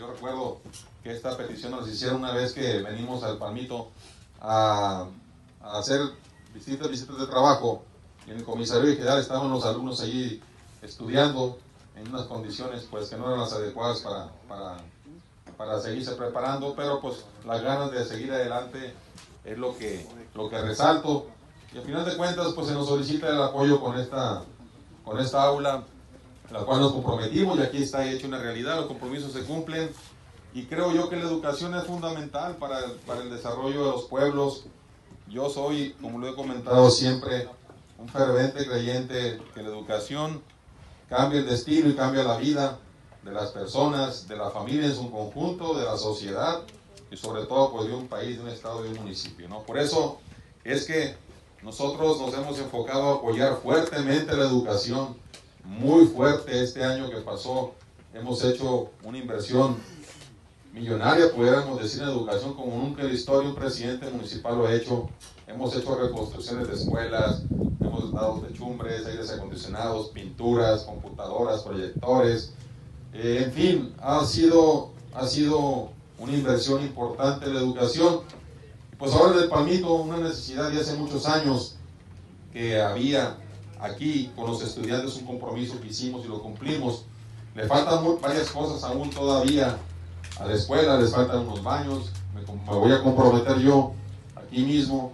Yo recuerdo que esta petición nos hicieron una vez que venimos al Palmito a, hacer visitas, visitas de trabajo. Y en el comisario general estaban los alumnos allí estudiando en unas condiciones pues que no eran las adecuadas para, para, para seguirse preparando, pero pues las ganas de seguir adelante es lo que, lo que resalto. Y al final de cuentas pues se nos solicita el apoyo con esta, con esta aula, la cual nos comprometimos y aquí está hecho una realidad, los compromisos se cumplen. Y creo yo que la educación es fundamental para el, para el desarrollo de los pueblos. Yo soy, como lo he comentado siempre, un fervente creyente que la educación cambia el destino y cambia la vida de las personas, de la familia en su conjunto, de la sociedad y sobre todo pues de un país, de un estado, de un municipio. ¿no? Por eso es que nosotros nos hemos enfocado a apoyar fuertemente la educación, muy fuerte este año que pasó. Hemos hecho una inversión millonaria, pudiéramos decir, en educación como nunca en la historia un presidente municipal lo ha hecho. Hemos hecho reconstrucciones de escuelas, hemos dado techumbres, aires acondicionados, pinturas, computadoras, proyectores. Eh, en fin, ha sido, ha sido una inversión importante en la educación. Pues ahora del Palmito, una necesidad de hace muchos años que había aquí con los estudiantes, un compromiso que hicimos y lo cumplimos. Le faltan varias cosas aún todavía a la escuela, les faltan unos baños, me, voy a comprometer yo aquí mismo